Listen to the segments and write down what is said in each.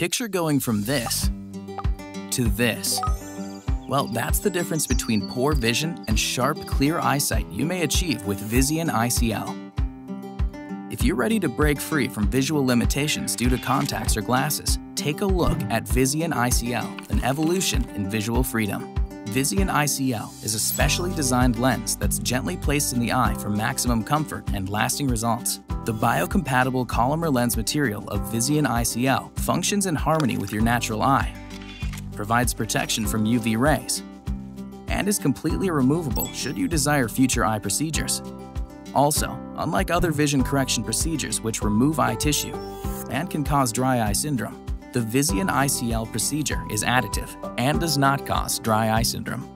Picture going from this to this. Well, that's the difference between poor vision and sharp, clear eyesight you may achieve with Visian ICL. If you're ready to break free from visual limitations due to contacts or glasses, take a look at Visian ICL, an evolution in visual freedom. Visian ICL is a specially designed lens that's gently placed in the eye for maximum comfort and lasting results. The biocompatible Collamer lens material of Visian ICL functions in harmony with your natural eye provides protection from UV rays, and is completely removable should you desire future eye procedures. Also, unlike other vision correction procedures which remove eye tissue and can cause dry eye syndrome, the Visian ICL procedure is additive and does not cause dry eye syndrome.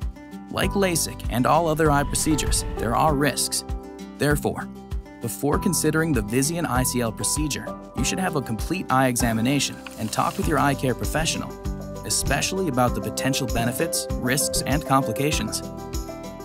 Like LASIK and all other eye procedures, there are risks. Therefore, before considering the Visian ICL procedure, you should have a complete eye examination and talk with your eye care professional especially about the potential benefits, risks, and complications.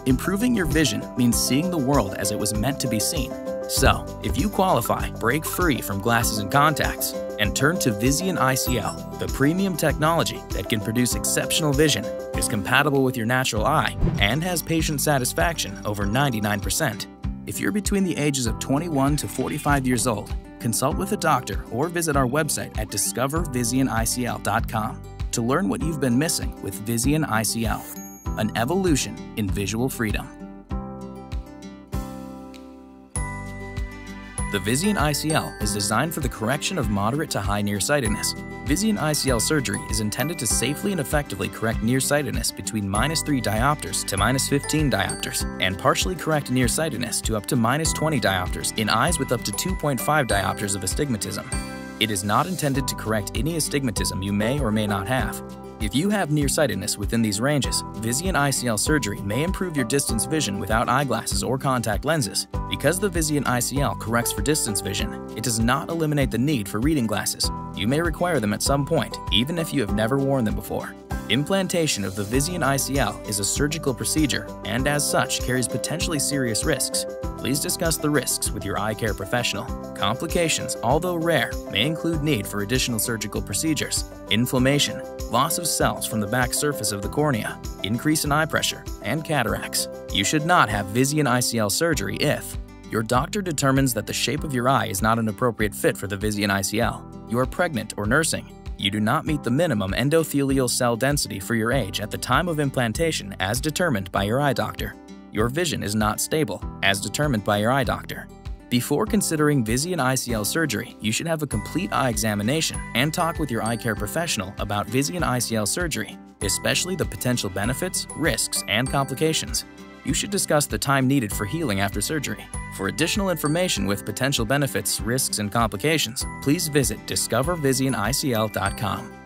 Improving your vision means seeing the world as it was meant to be seen. So, if you qualify, break free from glasses and contacts and turn to Visian ICL, the premium technology that can produce exceptional vision, is compatible with your natural eye, and has patient satisfaction over 99%. If you're between the ages of 21 to 45 years old, consult with a doctor or visit our website at discovervisionicl.com to learn what you've been missing with Visian ICL, an evolution in visual freedom. The Visian ICL is designed for the correction of moderate to high nearsightedness. Visian ICL surgery is intended to safely and effectively correct nearsightedness between minus 3 diopters to minus 15 diopters, and partially correct nearsightedness to up to minus 20 diopters in eyes with up to 2.5 diopters of astigmatism. It is not intended to correct any astigmatism you may or may not have. If you have nearsightedness within these ranges, Visian ICL surgery may improve your distance vision without eyeglasses or contact lenses. Because the Visian ICL corrects for distance vision, it does not eliminate the need for reading glasses. You may require them at some point, even if you have never worn them before. Implantation of the Visian ICL is a surgical procedure and as such carries potentially serious risks. Please discuss the risks with your eye care professional. Complications, although rare, may include need for additional surgical procedures, inflammation, loss of cells from the back surface of the cornea, increase in eye pressure, and cataracts. You should not have Visian ICL surgery if your doctor determines that the shape of your eye is not an appropriate fit for the Visian ICL, you are pregnant or nursing, you do not meet the minimum endothelial cell density for your age at the time of implantation as determined by your eye doctor. Your vision is not stable, as determined by your eye doctor. Before considering Visian ICL surgery, you should have a complete eye examination and talk with your eye care professional about Visian ICL surgery, especially the potential benefits, risks, and complications. You should discuss the time needed for healing after surgery. For additional information with potential benefits, risks, and complications, please visit discovervisionicl.com.